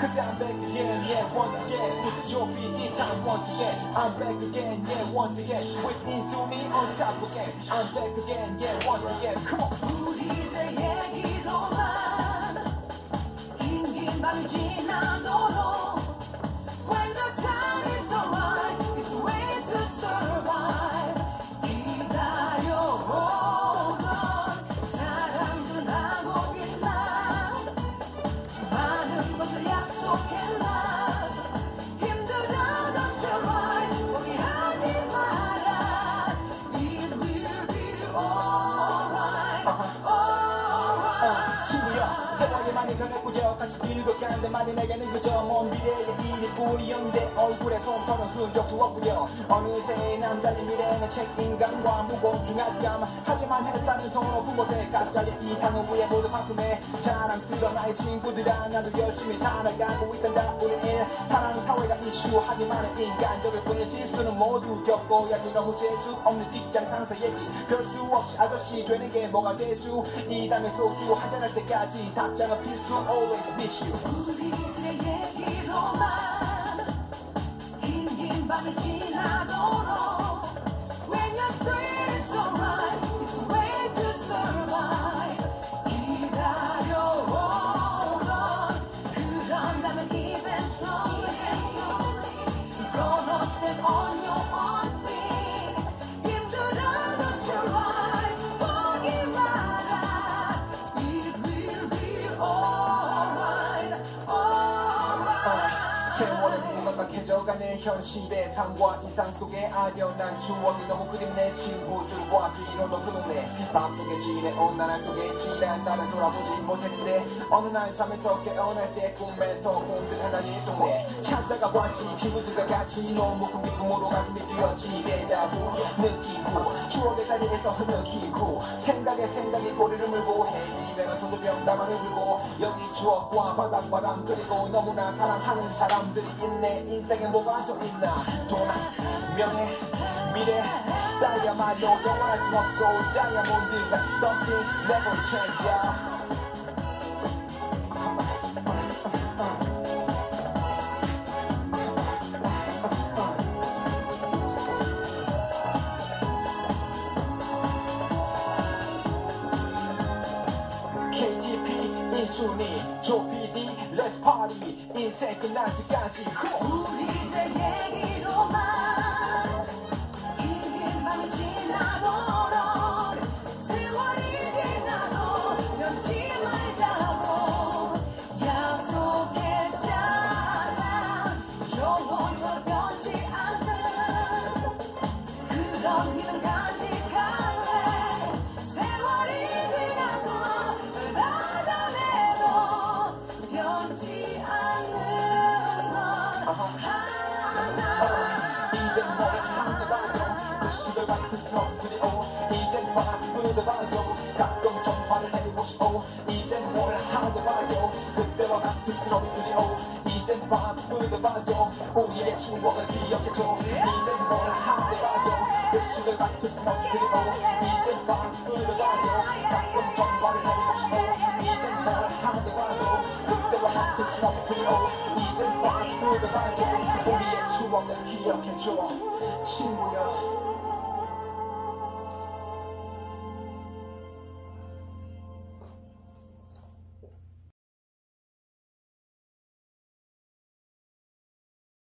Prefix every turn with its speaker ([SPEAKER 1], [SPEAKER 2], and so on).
[SPEAKER 1] Cause I'm back again, yeah, once again With your beat time once again I'm back again, yeah, once again With Insuni on top again I'm back again, yeah, once again Come on
[SPEAKER 2] 우리의 얘기로만 긴긴 밤이 지나도
[SPEAKER 1] 늙어가는데 많이 내게는 그저 먼 미래의 일뿐이었는데 얼굴에 솜털은 흔적도 없고요 어느새 남자의 미래는 책임감과 무거운 중압감 하지만 햇살은 저 높은 곳에 각자의 이상은 위에 모두 바꾸네 자랑스러운 나의 친구들아 나도 열심히 살아가고 있단다 우리는. 사랑은 사회가 이슈 하기만은 인간적일 뿐인 실수는 모두 겪어야지. 너무 재수 없는 직장 상사 얘기. 별 수 없이 아저씨 되는 게 뭐가 재수? 이 담에 소주 한잔할 때까지 답장은 필수. Always miss you
[SPEAKER 2] 우리의 얘기로만 긴긴 밤이 지나도록
[SPEAKER 1] 현실의 삶과 이상 속에 아련한 추억이 너무 그립네. 친구들과 비로도 그 동네. 바쁘게 지내온 나날 속에 지난 나를 돌아보지 못했는데 어느 날 잠에서 깨어날 때 꿈에서 본 듯한 나의 동네 찾아가 봤지 친구들과 같이 너무 큰 기쁨으로 가슴이 뛰었지 데자부 느끼고 추억의 자리에서 흐느끼고 생각에 생각이 꼬리를 물고 해지면서도 병담을 울고 여기 추억과 바닷바람 그리고 너무나 사랑하는 사람들이 있네. 인생에 뭐가 더 있나? 돈 명예 미래 다이아마도 영원할 순 없어. 다이아몬드 같이 some things never change yeah. 인순이 조PD Let's party 인생 끝날 때까지 Come on.
[SPEAKER 2] 우리의 얘기로
[SPEAKER 1] 바쁘더봐도 우리의 추억을 기억해줘. 이제 뭘 하더봐도 그 시절 같은 스트레스리오 이제 바쁘더봐도 가끔 전화를 해보시오 이제 뭘 하더봐도 그때와 같은 스트레스리오 이제 바쁘더봐도 우리의 추억을 기억해줘. 친구야